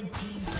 Red team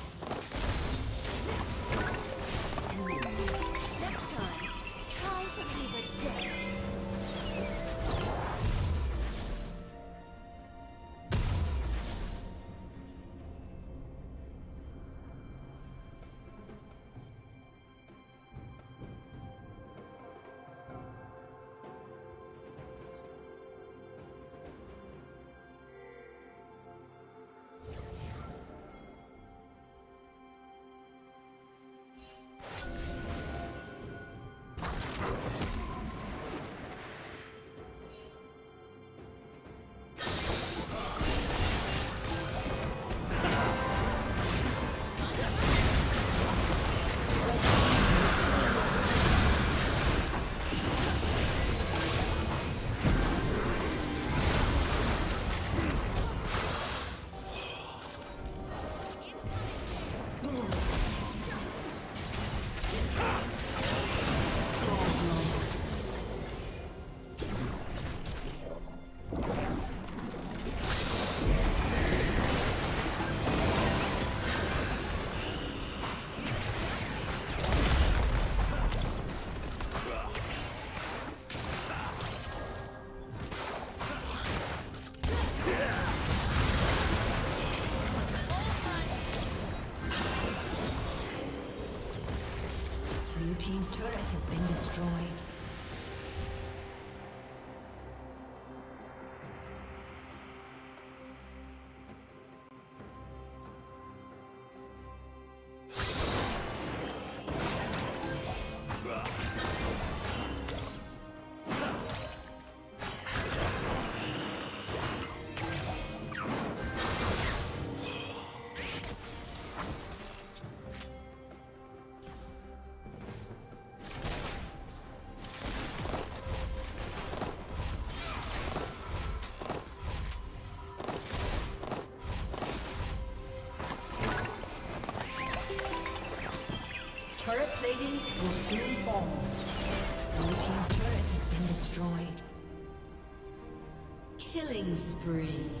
Spree.